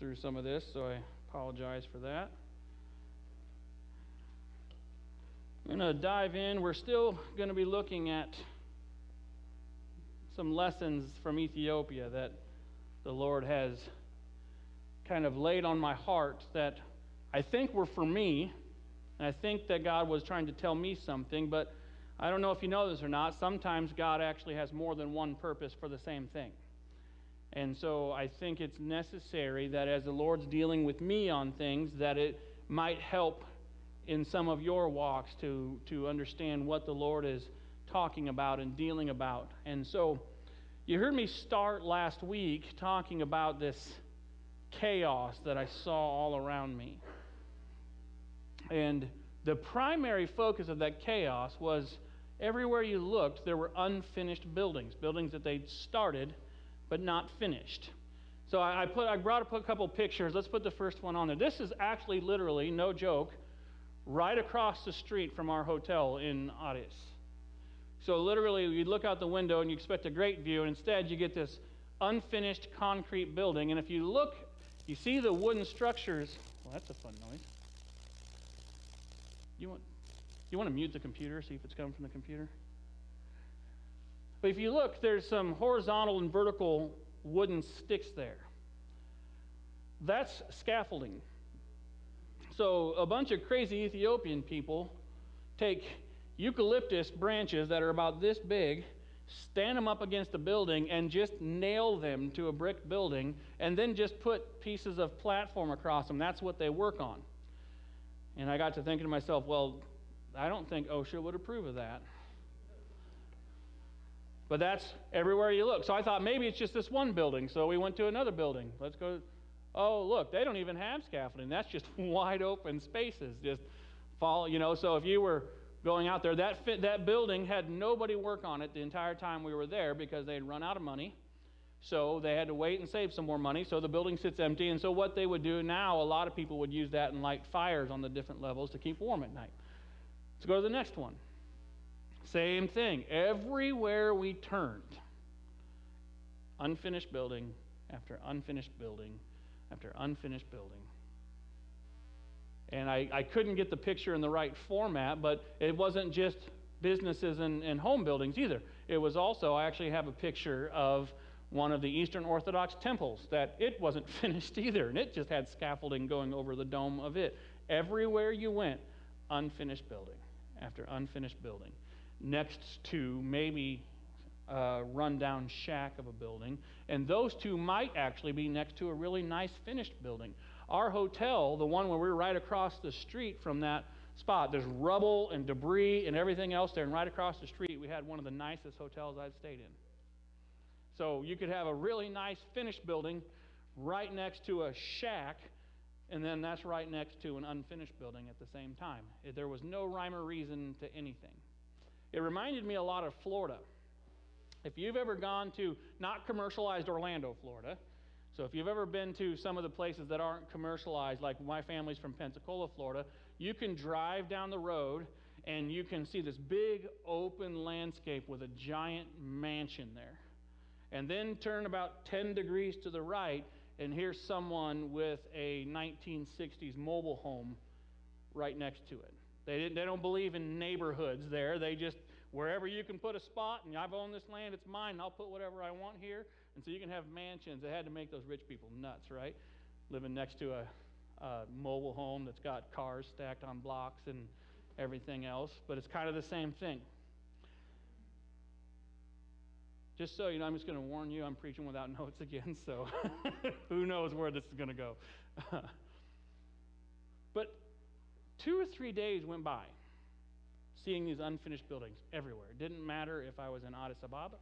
through some of this, so I apologize for that. I'm going to dive in. We're still going to be looking at some lessons from Ethiopia that the Lord has kind of laid on my heart that I think were for me. And I think that God was trying to tell me something, but I don't know if you know this or not. Sometimes God actually has more than one purpose for the same thing. And so I think it's necessary that as the Lord's dealing with me on things, that it might help in some of your walks to, to understand what the Lord is talking about and dealing about. And so you heard me start last week talking about this chaos that I saw all around me. And the primary focus of that chaos was everywhere you looked, there were unfinished buildings, buildings that they'd started but not finished. So I, put, I brought up a couple pictures. Let's put the first one on there. This is actually literally, no joke, right across the street from our hotel in Addis. So literally, you look out the window and you expect a great view, and instead you get this unfinished concrete building. And if you look, you see the wooden structures. Well, that's a fun noise. You want, you want to mute the computer, see if it's coming from the computer? But if you look, there's some horizontal and vertical wooden sticks there. That's scaffolding. So a bunch of crazy Ethiopian people take eucalyptus branches that are about this big, stand them up against a building, and just nail them to a brick building, and then just put pieces of platform across them. That's what they work on. And I got to thinking to myself, well, I don't think OSHA would approve of that. But that's everywhere you look. So I thought maybe it's just this one building. So we went to another building. Let's go. Oh, look, they don't even have scaffolding. That's just wide open spaces. Just fall, you know. So if you were going out there, that fit, that building had nobody work on it the entire time we were there because they had run out of money. So they had to wait and save some more money. So the building sits empty. And so what they would do now, a lot of people would use that and light fires on the different levels to keep warm at night. Let's go to the next one. Same thing. Everywhere we turned, unfinished building after unfinished building after unfinished building. And I, I couldn't get the picture in the right format, but it wasn't just businesses and, and home buildings either. It was also, I actually have a picture of one of the Eastern Orthodox temples that it wasn't finished either, and it just had scaffolding going over the dome of it. Everywhere you went, unfinished building after unfinished building next to maybe a rundown shack of a building, and those two might actually be next to a really nice finished building. Our hotel, the one where we're right across the street from that spot, there's rubble and debris and everything else there, and right across the street, we had one of the nicest hotels I've stayed in. So you could have a really nice finished building right next to a shack, and then that's right next to an unfinished building at the same time. There was no rhyme or reason to anything. It reminded me a lot of Florida. If you've ever gone to not commercialized Orlando, Florida, so if you've ever been to some of the places that aren't commercialized, like my family's from Pensacola, Florida, you can drive down the road and you can see this big open landscape with a giant mansion there. And then turn about 10 degrees to the right, and here's someone with a 1960s mobile home right next to it. They, they don't believe in neighborhoods there. They just, wherever you can put a spot, and I've owned this land, it's mine, and I'll put whatever I want here. And so you can have mansions. They had to make those rich people nuts, right? Living next to a, a mobile home that's got cars stacked on blocks and everything else. But it's kind of the same thing. Just so you know, I'm just going to warn you, I'm preaching without notes again, so who knows where this is going to go. but Two or three days went by seeing these unfinished buildings everywhere. It didn't matter if I was in Addis Ababa.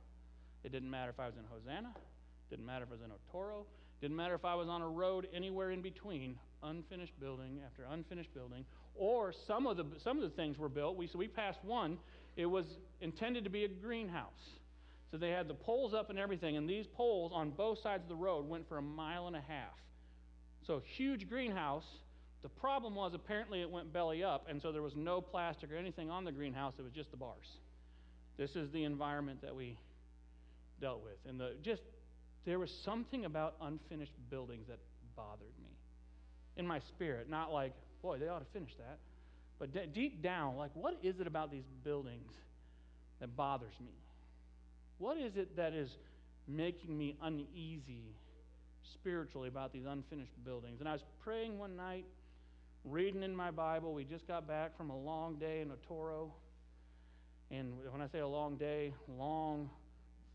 It didn't matter if I was in Hosanna. It didn't matter if I was in Otoro. It didn't matter if I was on a road anywhere in between. Unfinished building after unfinished building. Or some of the, some of the things were built. We, so we passed one. It was intended to be a greenhouse. So they had the poles up and everything. And these poles on both sides of the road went for a mile and a half. So huge greenhouse the problem was apparently it went belly up, and so there was no plastic or anything on the greenhouse, it was just the bars. This is the environment that we dealt with. And the, just there was something about unfinished buildings that bothered me in my spirit. Not like, boy, they ought to finish that. But de- deep down, like, what is it about these buildings that bothers me? What is it that is making me uneasy spiritually about these unfinished buildings? And I was praying one night, reading in my Bible. We just got back from a long day in Otoro. And when I say a long day, long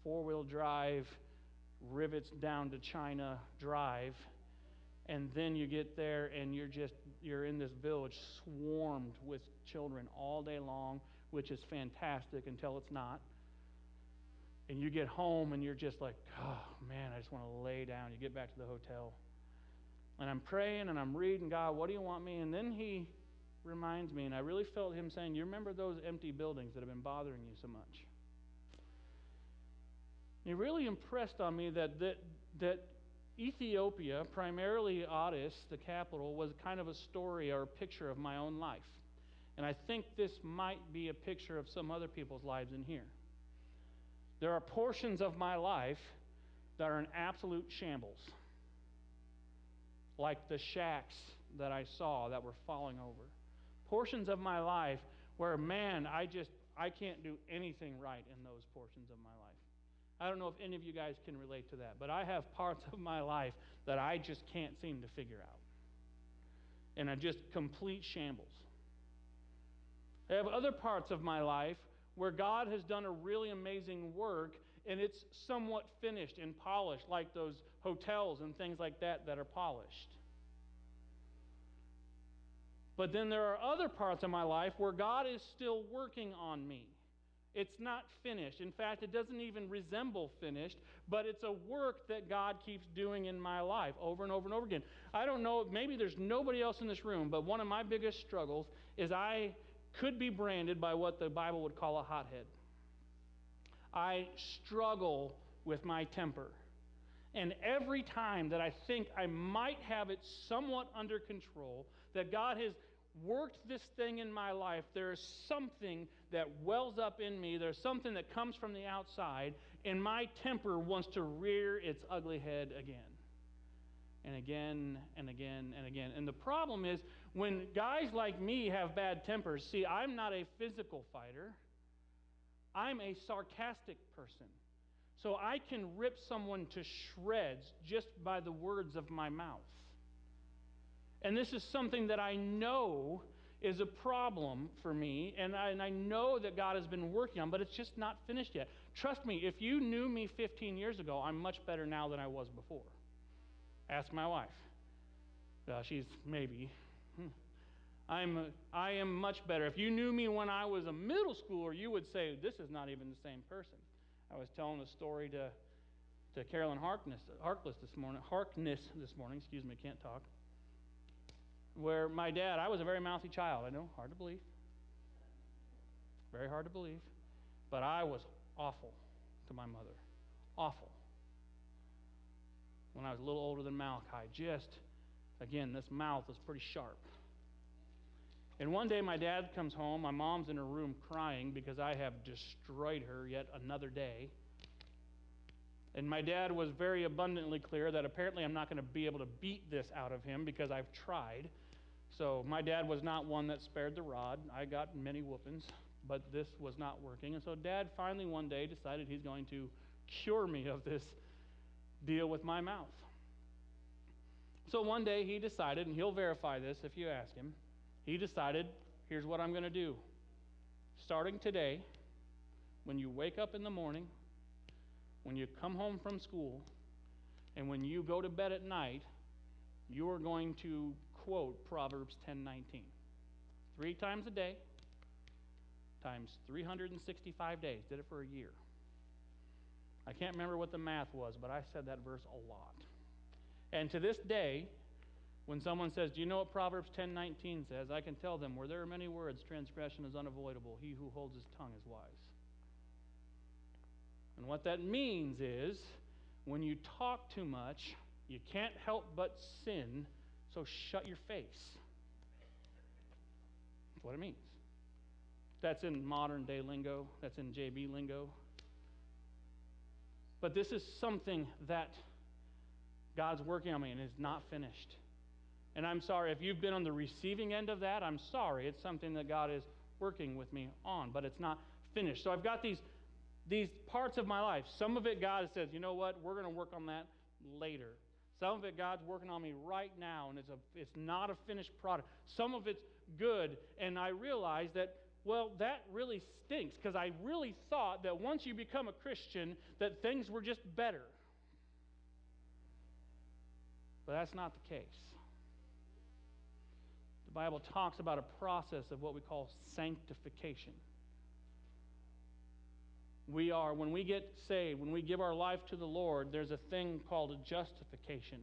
four wheel drive, rivets down to China drive. And then you get there and you're just, you're in this village swarmed with children all day long, which is fantastic until it's not. And you get home and you're just like, oh man, I just want to lay down. You get back to the hotel. And I'm praying and I'm reading, God, what do you want me? And then he reminds me, and I really felt him saying, You remember those empty buildings that have been bothering you so much? He really impressed on me that, that, that Ethiopia, primarily Addis, the capital, was kind of a story or a picture of my own life. And I think this might be a picture of some other people's lives in here. There are portions of my life that are in absolute shambles, like the shacks that I saw that were falling over. Portions of my life where, man, I just, I can't do anything right in those portions of my life. I don't know if any of you guys can relate to that, but I have parts of my life that I just can't seem to figure out. And I just complete shambles. I have other parts of my life where God has done a really amazing work and it's somewhat finished and polished, like those hotels and things like that that are polished. But then there are other parts of my life where God is still working on me. It's not finished. In fact, it doesn't even resemble finished, but it's a work that God keeps doing in my life over and over and over again. I don't know, maybe there's nobody else in this room, but one of my biggest struggles is I could be branded by what the Bible would call a hothead. I struggle with my temper. And every time that I think I might have it somewhat under control, that God has worked this thing in my life, there is something that wells up in me. There's something that comes from the outside, and my temper wants to rear its ugly head again. And again and again and again. And the problem is when guys like me have bad tempers, see, I'm not a physical fighter, I'm a sarcastic person. So I can rip someone to shreds just by the words of my mouth. And this is something that I know is a problem for me, and I, and I, know that God has been working on, but it's just not finished yet. Trust me, if you knew me 15 years ago, I'm much better now than I was before. Ask my wife. Uh, she's maybe. Hmm. I'm, I am much better. If you knew me when I was a middle schooler, you would say, This is not even the same person. I was telling a story to, to Carolyn Harkness, Harkless this morning, Harkness this morning, excuse me, can't talk where my dad, I was a very mouthy child. I know, hard to believe. Very hard to believe. But I was awful to my mother. Awful. When I was a little older than Malachi, just, again, this mouth is pretty sharp. And one day my dad comes home. My mom's in her room crying because I have destroyed her yet another day. And my dad was very abundantly clear that apparently I'm not going to be able to beat this out of him because I've tried. So my dad was not one that spared the rod. I got many whoopings, but this was not working. And so dad finally one day decided he's going to cure me of this deal with my mouth. So one day he decided, and he'll verify this if you ask him, he decided, here's what I'm going to do. Starting today, when you wake up in the morning, when you come home from school, and when you go to bed at night, you are going to quote Proverbs 10:19. 3 times a day times 365 days. Did it for a year. I can't remember what the math was, but I said that verse a lot. And to this day, when someone says, "Do you know what Proverbs 10:19 says?" I can tell them, "Where there are many words, transgression is unavoidable. He who holds his tongue is wise." And what that means is when you talk too much, you can't help but sin, so shut your face. That's what it means. That's in modern day lingo, that's in JB lingo. But this is something that God's working on me and it's not finished. And I'm sorry if you've been on the receiving end of that, I'm sorry. It's something that God is working with me on, but it's not finished. So I've got these these parts of my life. Some of it God says, "You know what? We're going to work on that later." Some of it God's working on me right now and it's a it's not a finished product. Some of it's good and I realize that well, that really stinks because I really thought that once you become a Christian that things were just better. But that's not the case. The Bible talks about a process of what we call sanctification. We are, when we get saved, when we give our life to the Lord, there's a thing called a justification,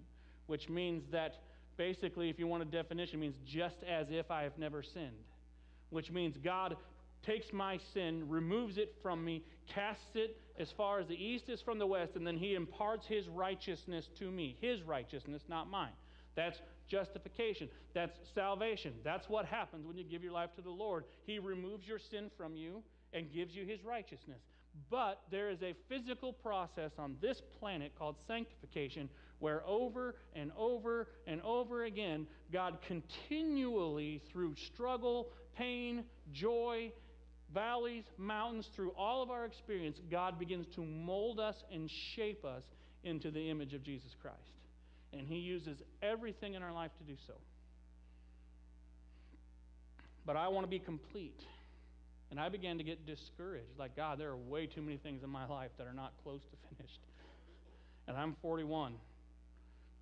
which means that basically, if you want a definition, it means just as if I have never sinned, which means God takes my sin, removes it from me, casts it as far as the east is from the west, and then he imparts his righteousness to me. His righteousness, not mine. That's justification. That's salvation. That's what happens when you give your life to the Lord. He removes your sin from you and gives you his righteousness. But there is a physical process on this planet called sanctification where over and over and over again, God continually, through struggle, pain, joy, valleys, mountains, through all of our experience, God begins to mold us and shape us into the image of Jesus Christ. And He uses everything in our life to do so. But I want to be complete. And I began to get discouraged. Like, God, there are way too many things in my life that are not close to finished. And I'm 41,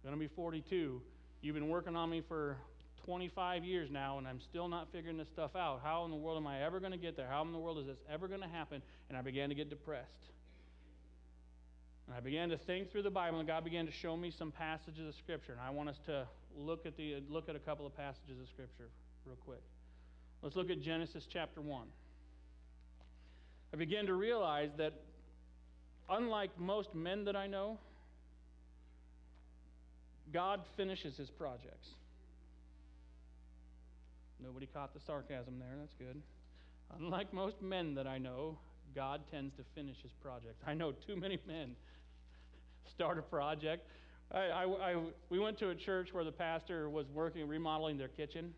going to be 42. You've been working on me for 25 years now, and I'm still not figuring this stuff out. How in the world am I ever going to get there? How in the world is this ever going to happen? And I began to get depressed. And I began to think through the Bible, and God began to show me some passages of Scripture. And I want us to look at, the, look at a couple of passages of Scripture real quick. Let's look at Genesis chapter 1. I began to realize that, unlike most men that I know, God finishes his projects. Nobody caught the sarcasm there. That's good. Unlike most men that I know, God tends to finish his projects. I know too many men start a project. I, I, I, we went to a church where the pastor was working, remodeling their kitchen.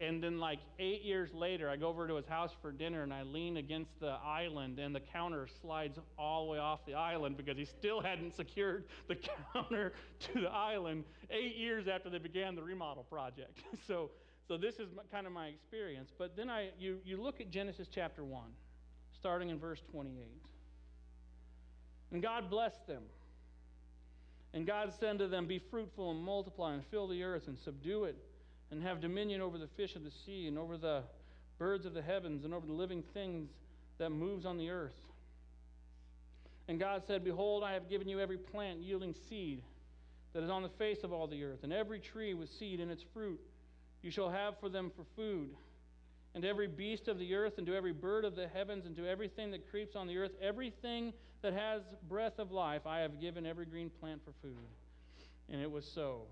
And then, like eight years later, I go over to his house for dinner and I lean against the island, and the counter slides all the way off the island because he still hadn't secured the counter to the island eight years after they began the remodel project. so, so this is kind of my experience. But then I, you, you look at Genesis chapter 1, starting in verse 28. And God blessed them. And God said to them, Be fruitful and multiply and fill the earth and subdue it and have dominion over the fish of the sea and over the birds of the heavens and over the living things that moves on the earth. And God said, Behold, I have given you every plant yielding seed that is on the face of all the earth, and every tree with seed in its fruit. You shall have for them for food. And every beast of the earth, and to every bird of the heavens, and to everything that creeps on the earth, everything that has breath of life, I have given every green plant for food. And it was so.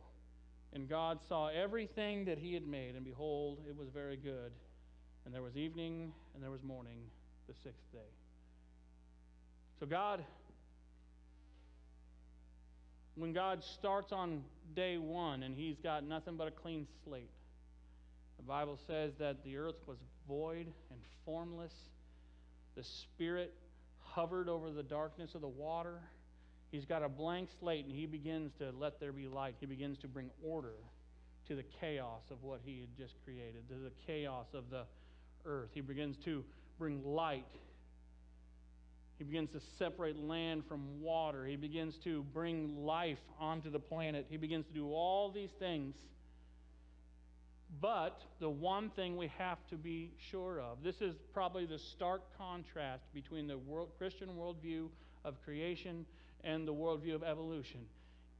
And God saw everything that he had made, and behold, it was very good. And there was evening and there was morning the sixth day. So, God, when God starts on day one and he's got nothing but a clean slate, the Bible says that the earth was void and formless. The Spirit hovered over the darkness of the water. He's got a blank slate and he begins to let there be light. He begins to bring order to the chaos of what he had just created, to the chaos of the earth. He begins to bring light. He begins to separate land from water. He begins to bring life onto the planet. He begins to do all these things. But the one thing we have to be sure of this is probably the stark contrast between the world, Christian worldview of creation and the worldview of evolution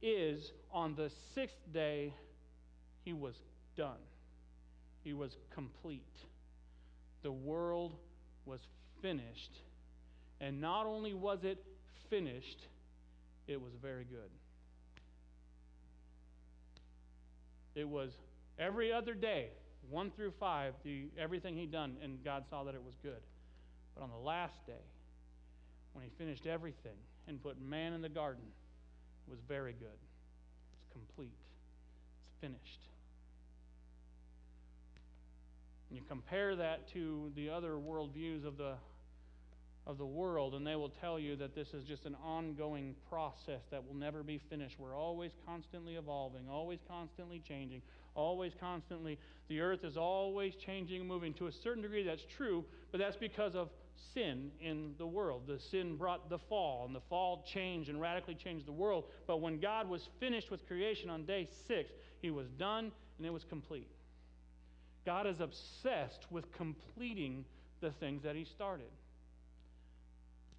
is on the sixth day, he was done. He was complete. The world was finished. And not only was it finished, it was very good. It was every other day, one through five, the, everything he'd done, and God saw that it was good. But on the last day, when he finished everything, and put man in the garden was very good. It's complete, it's finished. And you compare that to the other worldviews of the of the world, and they will tell you that this is just an ongoing process that will never be finished. We're always constantly evolving, always constantly changing, always constantly. The earth is always changing and moving. To a certain degree, that's true, but that's because of sin in the world. The sin brought the fall, and the fall changed and radically changed the world. But when God was finished with creation on day six, He was done and it was complete. God is obsessed with completing the things that He started.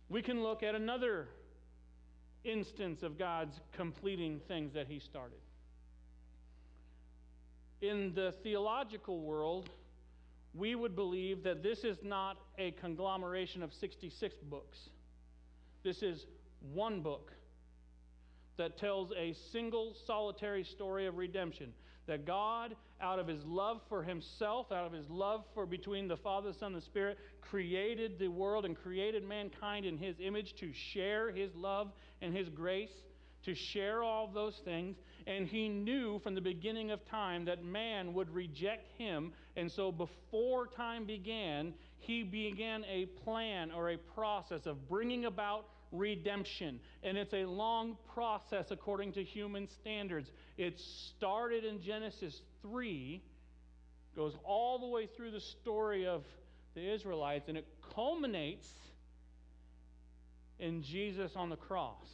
We can look at another instance of God's completing things that He started. In the theological world, we would believe that this is not a conglomeration of 66 books. This is one book that tells a single solitary story of redemption. That God, out of his love for himself, out of his love for between the Father, the Son, and the Spirit, created the world and created mankind in his image to share his love and his grace, to share all those things. And he knew from the beginning of time that man would reject him. And so before time began, he began a plan or a process of bringing about redemption. And it's a long process according to human standards. It started in Genesis 3, goes all the way through the story of the Israelites, and it culminates in Jesus on the cross.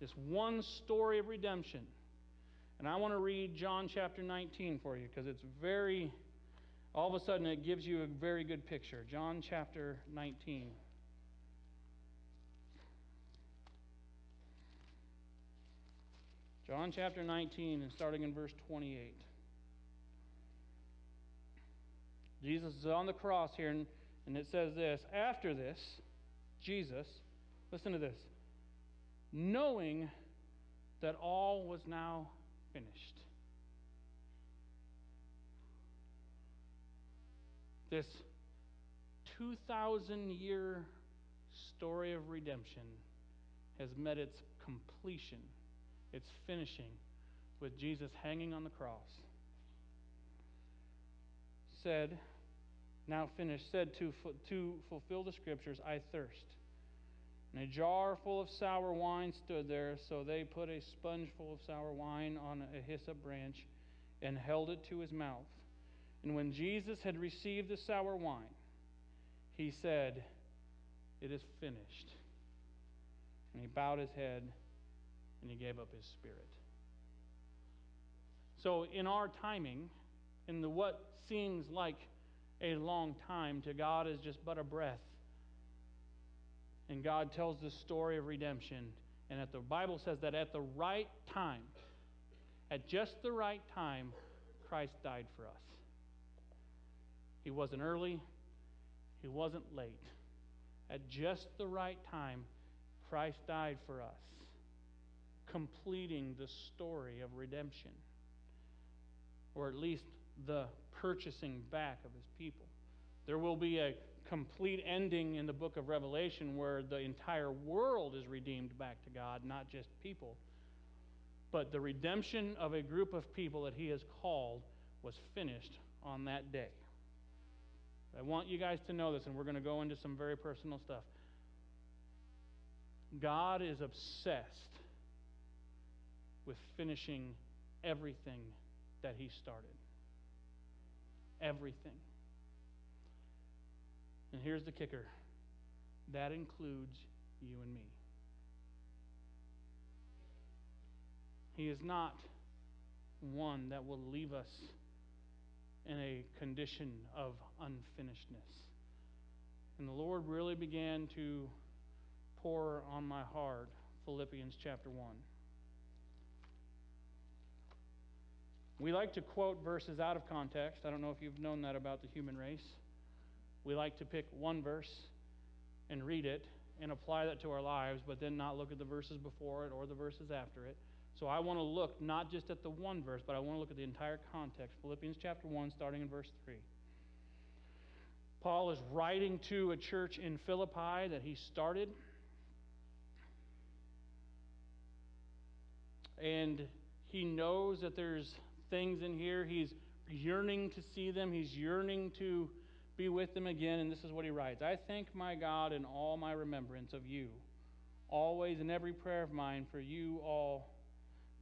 This one story of redemption. And I want to read John chapter 19 for you because it's very, all of a sudden, it gives you a very good picture. John chapter 19. John chapter 19 and starting in verse 28. Jesus is on the cross here, and, and it says this After this, Jesus, listen to this, knowing that all was now finished. This 2,000 year story of redemption has met its completion it's finishing with Jesus hanging on the cross. Said, now finished, said to, to fulfill the scriptures, I thirst. And a jar full of sour wine stood there, so they put a sponge full of sour wine on a hyssop branch and held it to his mouth. And when Jesus had received the sour wine, he said, It is finished. And he bowed his head and he gave up his spirit. So, in our timing, in the what seems like a long time, to God is just but a breath. And God tells the story of redemption. And that the Bible says that at the right time, at just the right time, Christ died for us. He wasn't early, he wasn't late. At just the right time, Christ died for us completing the story of redemption, or at least the purchasing back of his people. There will be a complete ending in the book of Revelation where the entire world is redeemed back to God, not just people. But the redemption of a group of people that he has called was finished on that day. I want you guys to know this, and we're going to go into some very personal stuff. God is obsessed with finishing everything that he started. Everything. And here's the kicker that includes you and me. He is not one that will leave us in a condition of unfinishedness. And the Lord really began to pour on my heart Philippians chapter 1. We like to quote verses out of context. I don't know if you've known that about the human race. We like to pick one verse and read it and apply that to our lives, but then not look at the verses before it or the verses after it. So I want to look not just at the one verse, but I want to look at the entire context. Philippians chapter 1, starting in verse 3. Paul is writing to a church in Philippi that he started. And He knows that there's things in here. He's yearning to see them, he's yearning to be with them again. And this is what he writes I thank my God in all my remembrance of you, always in every prayer of mine for you all,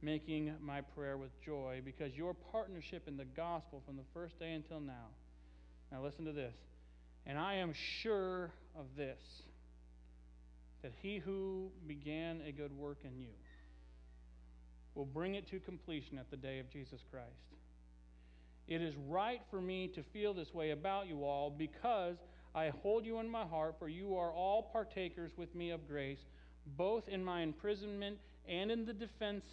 making my prayer with joy, because your partnership in the gospel from the first day until now. Now, listen to this. And I am sure of this that he who began a good work in you will bring it to completion at the day of Jesus Christ. It is right for me to feel this way about you all because I hold you in my heart, for you are all partakers with me of grace, both in my imprisonment and in the defense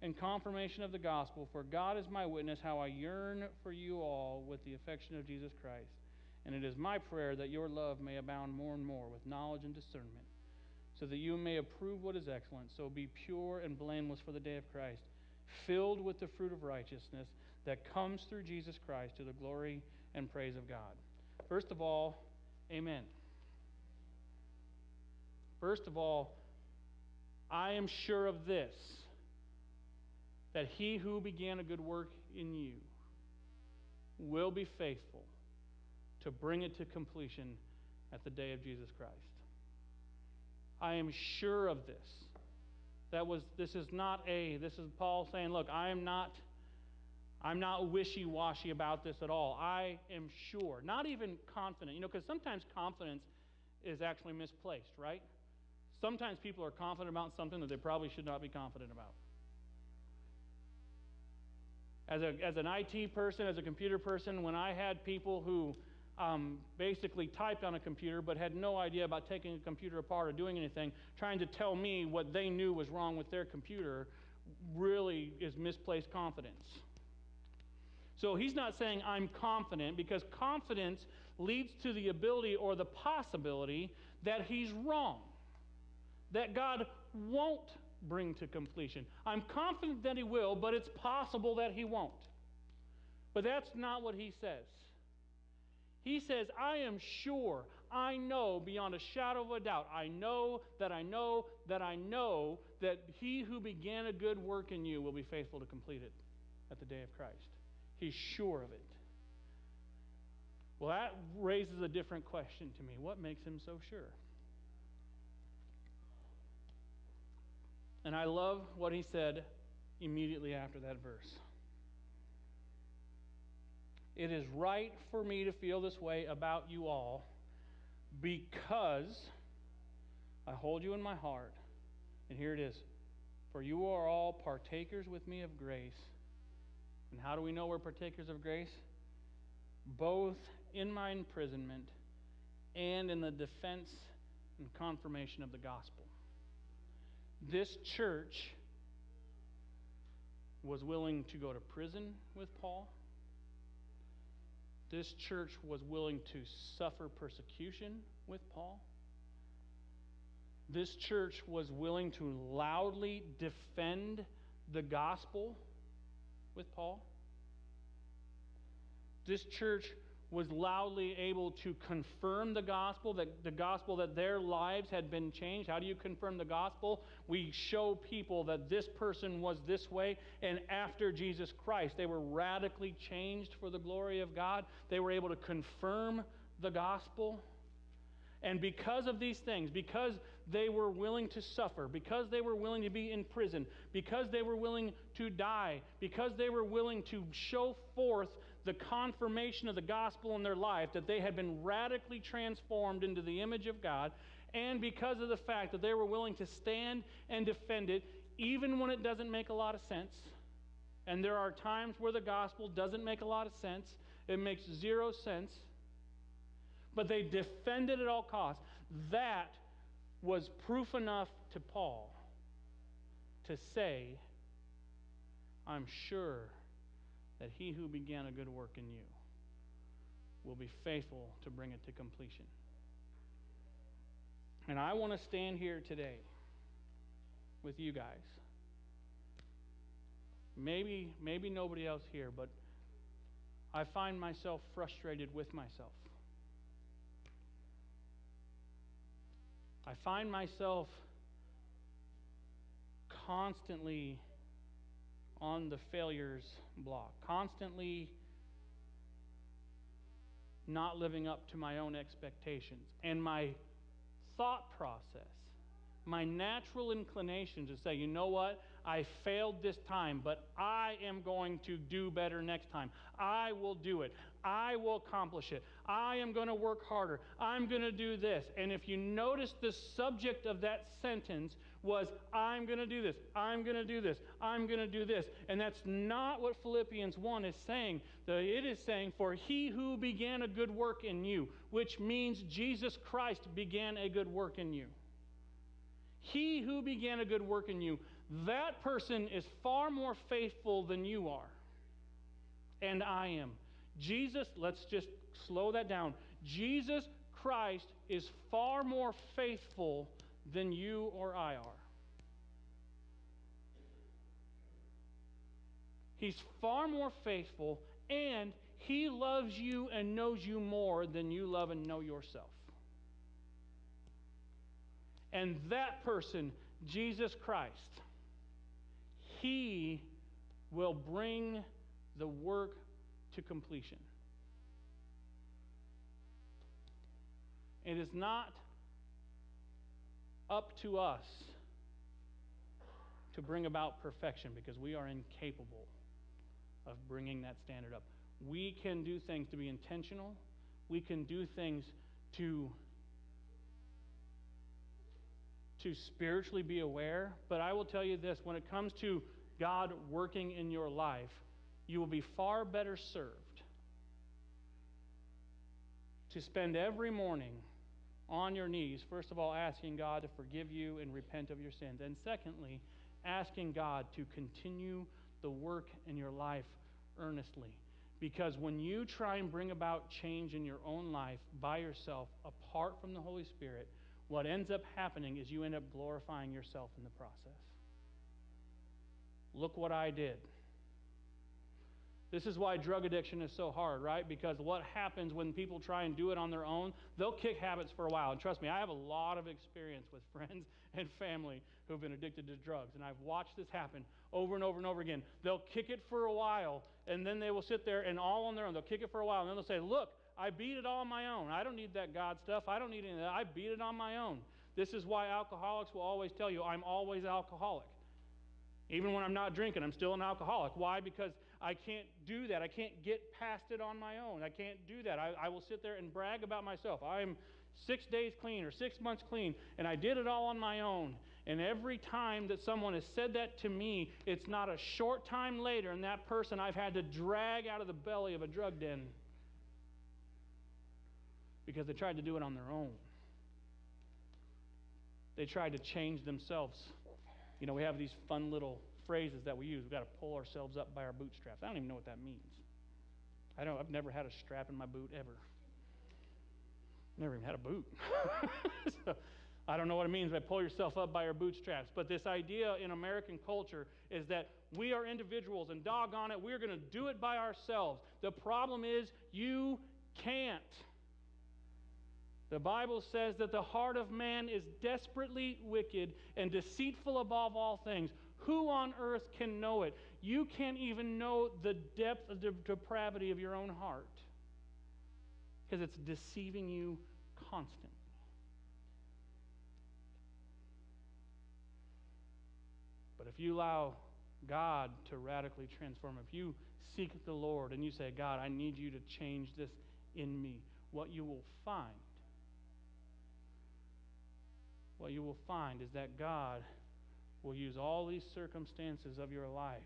and confirmation of the gospel. For God is my witness how I yearn for you all with the affection of Jesus Christ. And it is my prayer that your love may abound more and more with knowledge and discernment, so that you may approve what is excellent. So be pure and blameless for the day of Christ, filled with the fruit of righteousness that comes through Jesus Christ to the glory and praise of God. First of all, amen. First of all, I am sure of this that he who began a good work in you will be faithful to bring it to completion at the day of Jesus Christ. I am sure of this. That was this is not a this is Paul saying, look, I am not I'm not wishy washy about this at all. I am sure, not even confident. You know, because sometimes confidence is actually misplaced, right? Sometimes people are confident about something that they probably should not be confident about. As, a, as an IT person, as a computer person, when I had people who um, basically typed on a computer but had no idea about taking a computer apart or doing anything, trying to tell me what they knew was wrong with their computer really is misplaced confidence. So he's not saying I'm confident because confidence leads to the ability or the possibility that he's wrong, that God won't bring to completion. I'm confident that he will, but it's possible that he won't. But that's not what he says. He says, I am sure, I know beyond a shadow of a doubt, I know that I know that I know that he who began a good work in you will be faithful to complete it at the day of Christ. He's sure of it. Well, that raises a different question to me. What makes him so sure? And I love what he said immediately after that verse. It is right for me to feel this way about you all because I hold you in my heart. And here it is For you are all partakers with me of grace and how do we know we're partakers of grace? Both in my imprisonment and in the defense and confirmation of the gospel. This church was willing to go to prison with Paul. This church was willing to suffer persecution with Paul. This church was willing to loudly defend the gospel with Paul. This church was loudly able to confirm the gospel, that the gospel that their lives had been changed. How do you confirm the gospel? We show people that this person was this way, and after Jesus Christ, they were radically changed for the glory of God. They were able to confirm the gospel. And because of these things, because they were willing to suffer, because they were willing to be in prison, because they were willing to die, because they were willing to show forth the confirmation of the gospel in their life, that they had been radically transformed into the image of God, and because of the fact that they were willing to stand and defend it, even when it doesn't make a lot of sense. And there are times where the gospel doesn't make a lot of sense, it makes zero sense but they defended it at all costs. That was proof enough to Paul to say, I'm sure that he who began a good work in you will be faithful to bring it to completion. And I want to stand here today with you guys. Maybe maybe nobody else here, but I find myself frustrated with myself. I find myself constantly on the failures block, constantly not living up to my own expectations. And my thought process, my natural inclination to say, you know what? I failed this time, but I am going to do better next time. I will do it. I will accomplish it. I am going to work harder. I'm going to do this. And if you notice, the subject of that sentence was, I'm going to do this. I'm going to do this. I'm going to do this. And that's not what Philippians 1 is saying. It is saying, For he who began a good work in you, which means Jesus Christ began a good work in you. He who began a good work in you, that person is far more faithful than you are. And I am. Jesus, let's just slow that down. Jesus Christ is far more faithful than you or I are. He's far more faithful, and he loves you and knows you more than you love and know yourself. And that person, Jesus Christ, he will bring the work to completion. It is not up to us to bring about perfection because we are incapable of bringing that standard up. We can do things to be intentional, we can do things to to spiritually be aware, but I will tell you this when it comes to God working in your life, you will be far better served to spend every morning on your knees, first of all, asking God to forgive you and repent of your sins, and secondly, asking God to continue the work in your life earnestly. Because when you try and bring about change in your own life by yourself, apart from the Holy Spirit, what ends up happening is you end up glorifying yourself in the process. Look what I did. This is why drug addiction is so hard, right? Because what happens when people try and do it on their own, they'll kick habits for a while. And trust me, I have a lot of experience with friends and family who've been addicted to drugs. And I've watched this happen over and over and over again. They'll kick it for a while, and then they will sit there and all on their own. They'll kick it for a while, and then they'll say, Look, I beat it all on my own. I don't need that God stuff. I don't need any of that. I beat it on my own. This is why alcoholics will always tell you, I'm always alcoholic. Even when I'm not drinking, I'm still an alcoholic. Why? Because I can't do that. I can't get past it on my own. I can't do that. I, I will sit there and brag about myself. I'm six days clean or six months clean, and I did it all on my own. And every time that someone has said that to me, it's not a short time later, and that person I've had to drag out of the belly of a drug den because they tried to do it on their own. They tried to change themselves. You know, we have these fun little phrases that we use. We've got to pull ourselves up by our bootstraps. I don't even know what that means. I don't, I've never had a strap in my boot ever. Never even had a boot. so, I don't know what it means by pull yourself up by your bootstraps. But this idea in American culture is that we are individuals and doggone it, we're going to do it by ourselves. The problem is you can't. The Bible says that the heart of man is desperately wicked and deceitful above all things. Who on earth can know it? You can't even know the depth of the depravity of your own heart because it's deceiving you constantly. But if you allow God to radically transform, if you seek the Lord and you say, God, I need you to change this in me, what you will find what you will find is that God will use all these circumstances of your life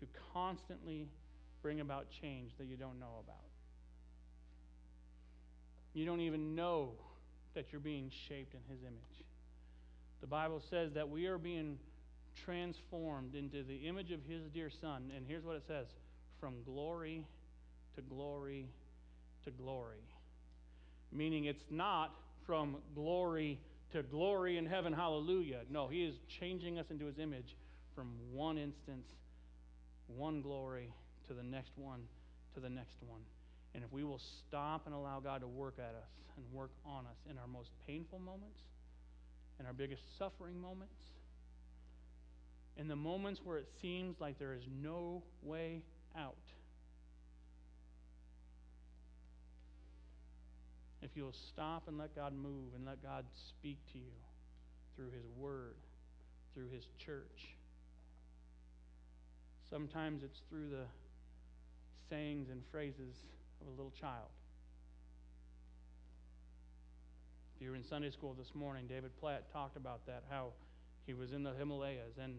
to constantly bring about change that you don't know about. You don't even know that you're being shaped in His image. The Bible says that we are being transformed into the image of His dear Son. And here's what it says from glory to glory to glory. Meaning it's not from glory to glory in heaven, hallelujah. No, He is changing us into His image from one instance, one glory, to the next one, to the next one. And if we will stop and allow God to work at us and work on us in our most painful moments, in our biggest suffering moments, in the moments where it seems like there is no way out. If you'll stop and let God move and let God speak to you through His Word, through His church. Sometimes it's through the sayings and phrases of a little child. If you were in Sunday school this morning, David Platt talked about that, how he was in the Himalayas and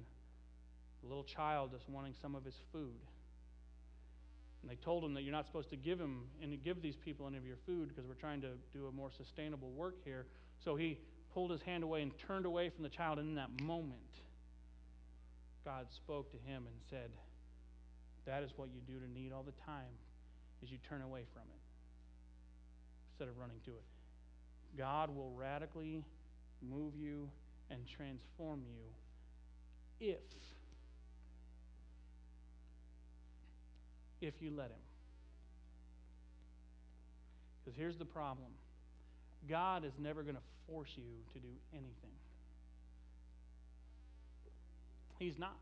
a little child just wanting some of his food. And they told him that you're not supposed to give him and give these people any of your food because we're trying to do a more sustainable work here. So he pulled his hand away and turned away from the child. And in that moment, God spoke to him and said, That is what you do to need all the time, is you turn away from it instead of running to it. God will radically move you and transform you if if you let him. Because here's the problem God is never going to force you to do anything. He's not.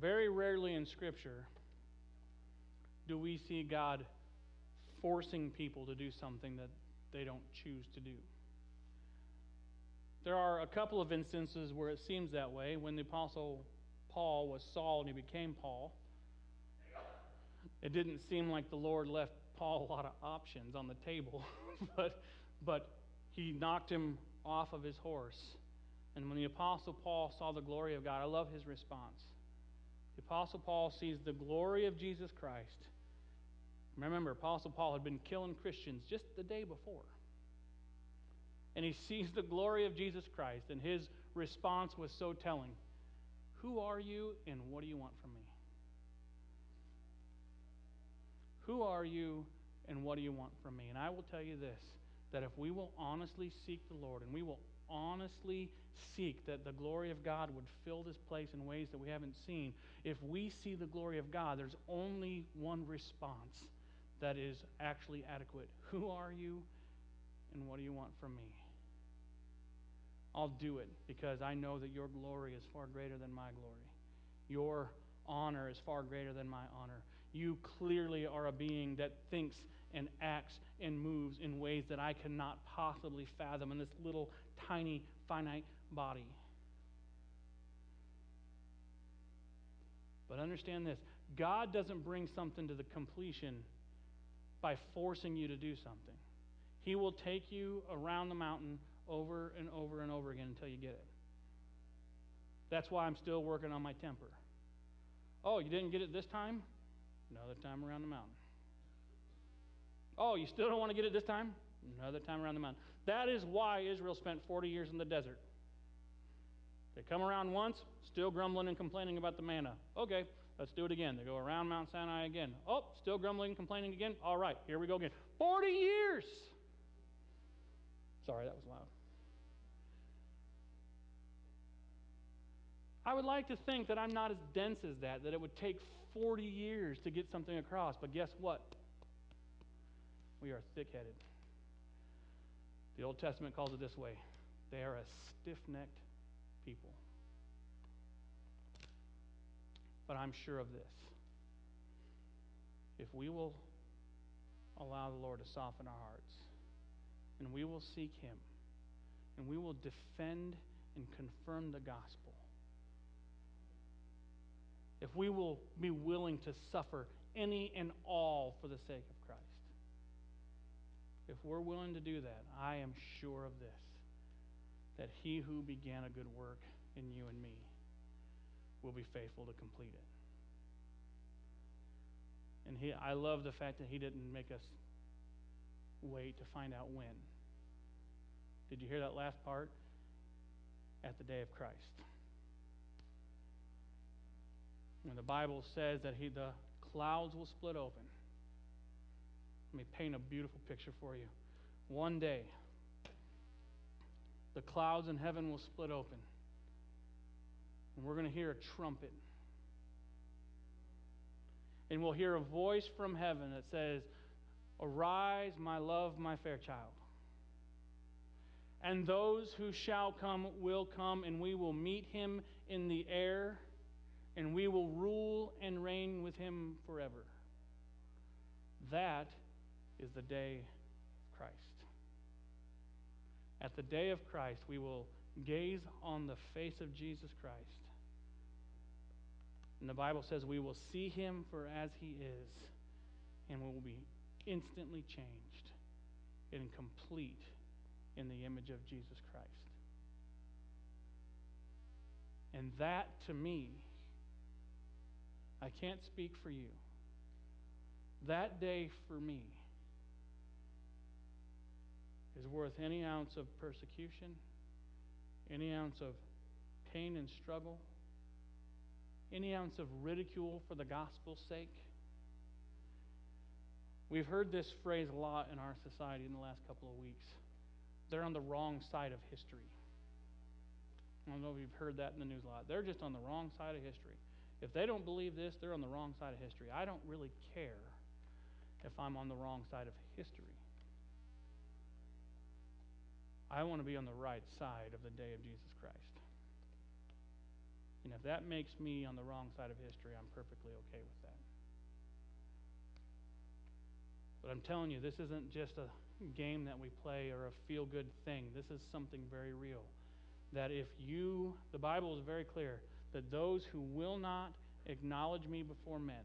Very rarely in Scripture do we see God forcing people to do something that they don't choose to do. There are a couple of instances where it seems that way. When the Apostle Paul was Saul and he became Paul, it didn't seem like the Lord left Paul a lot of options on the table, but, but he knocked him off of his horse. And when the Apostle Paul saw the glory of God, I love his response. The Apostle Paul sees the glory of Jesus Christ. Remember, Apostle Paul had been killing Christians just the day before. And he sees the glory of Jesus Christ, and his response was so telling. Who are you and what do you want from me? Who are you and what do you want from me? And I will tell you this that if we will honestly seek the Lord and we will honestly seek that the glory of God would fill this place in ways that we haven't seen, if we see the glory of God, there's only one response that is actually adequate. Who are you and what do you want from me? I'll do it because I know that your glory is far greater than my glory. Your honor is far greater than my honor. You clearly are a being that thinks and acts and moves in ways that I cannot possibly fathom in this little tiny finite body. But understand this God doesn't bring something to the completion by forcing you to do something. He will take you around the mountain over and over and over again until you get it. That's why I'm still working on my temper. Oh, you didn't get it this time? Another time around the mountain. Oh, you still don't want to get it this time? Another time around the mountain. That is why Israel spent 40 years in the desert. They come around once, still grumbling and complaining about the manna. Okay, let's do it again. They go around Mount Sinai again. Oh, still grumbling and complaining again. All right, here we go again. 40 years. Sorry, that was loud. I would like to think that I'm not as dense as that, that it would take 40 years to get something across. But guess what? We are thick headed. The Old Testament calls it this way they are a stiff necked people. But I'm sure of this. If we will allow the Lord to soften our hearts, and we will seek Him, and we will defend and confirm the gospel, if we will be willing to suffer any and all for the sake of Christ. If we're willing to do that, I am sure of this that he who began a good work in you and me will be faithful to complete it. And he, I love the fact that he didn't make us wait to find out when. Did you hear that last part? At the day of Christ. When the Bible says that he, the clouds will split open. Let me paint a beautiful picture for you. One day, the clouds in heaven will split open. And we're going to hear a trumpet. And we'll hear a voice from heaven that says, Arise, my love, my fair child. And those who shall come will come, and we will meet him in the air, and we will rule and reign with him forever. That is the day of Christ. At the day of Christ, we will gaze on the face of Jesus Christ. And the Bible says we will see him for as he is, and we will be instantly changed and complete in the image of Jesus Christ. And that to me, I can't speak for you. That day for me is worth any ounce of persecution, any ounce of pain and struggle, any ounce of ridicule for the gospel's sake. We've heard this phrase a lot in our society in the last couple of weeks. They're on the wrong side of history. I don't know if you've heard that in the news a lot. They're just on the wrong side of history. If they don't believe this, they're on the wrong side of history. I don't really care if I'm on the wrong side of history. I want to be on the right side of the day of Jesus Christ. And if that makes me on the wrong side of history, I'm perfectly okay with that. But I'm telling you, this isn't just a game that we play or a feel good thing. This is something very real. That if you, the Bible is very clear, that those who will not acknowledge me before men,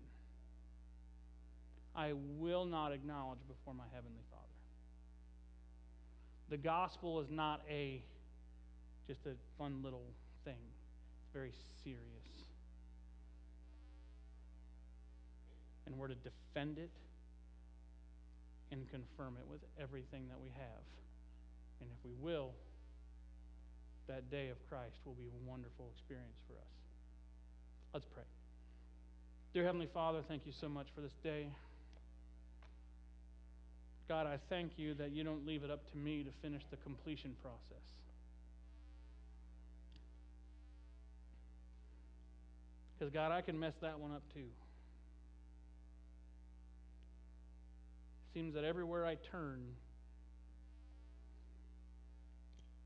I will not acknowledge before my Heavenly Father. The gospel is not a just a fun little thing. It's very serious. And we're to defend it and confirm it with everything that we have. And if we will, that day of Christ will be a wonderful experience for us. Let's pray. Dear Heavenly Father, thank you so much for this day. God, I thank you that you don't leave it up to me to finish the completion process. Because, God, I can mess that one up too. It seems that everywhere I turn,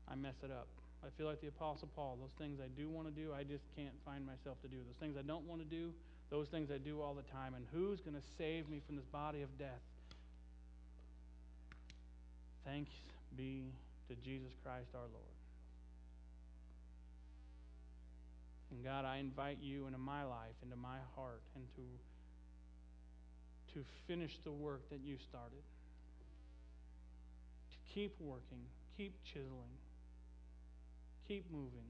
I mess it up. I feel like the Apostle Paul. Those things I do want to do, I just can't find myself to do. Those things I don't want to do, those things I do all the time. And who's going to save me from this body of death? Thanks be to Jesus Christ our Lord. And God, I invite you into my life, into my heart, and to, to finish the work that you started. To keep working, keep chiseling, keep moving.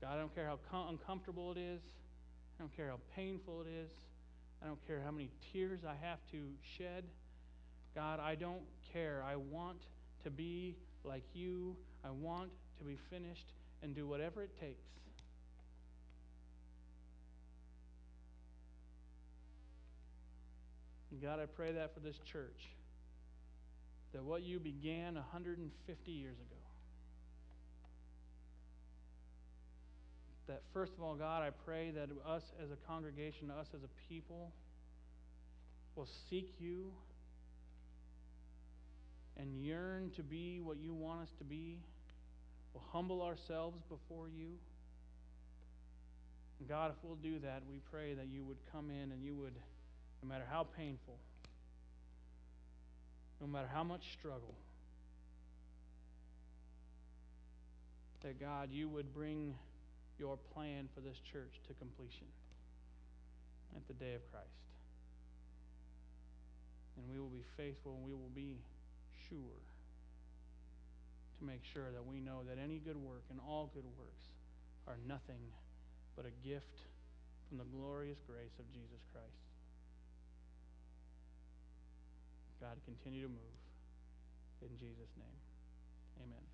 God, I don't care how com- uncomfortable it is. I don't care how painful it is. I don't care how many tears I have to shed. God, I don't care. I want to be like you. I want to be finished and do whatever it takes. And God, I pray that for this church. That what you began 150 years ago, that first of all, God, I pray that us as a congregation, us as a people, will seek you and yearn to be what you want us to be. We'll humble ourselves before you. And God, if we'll do that, we pray that you would come in and you would, no matter how painful, no matter how much struggle, that God, you would bring your plan for this church to completion at the day of Christ. And we will be faithful and we will be sure to make sure that we know that any good work and all good works are nothing but a gift from the glorious grace of Jesus Christ. God, continue to move. In Jesus' name, amen.